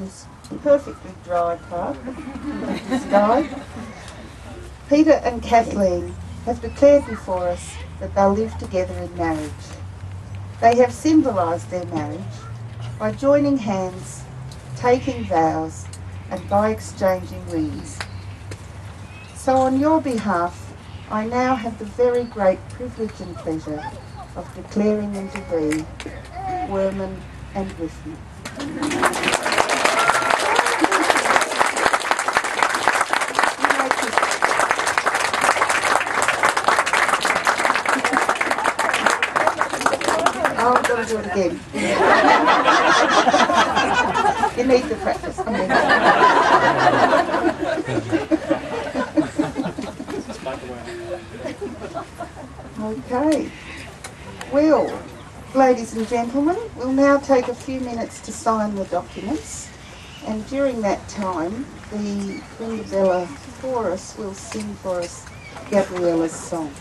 this perfectly dry part of the sky, Peter and Kathleen have declared before us that they'll live together in marriage. They have symbolised their marriage by joining hands, taking vows, and by exchanging rings. So, on your behalf, I now have the very great privilege and pleasure of declaring them to be Werman and Whitman. Do it again. you need the practice. Okay. Well, ladies and gentlemen, we'll now take a few minutes to sign the documents. And during that time, the Bella chorus will sing for us Gabriella's song.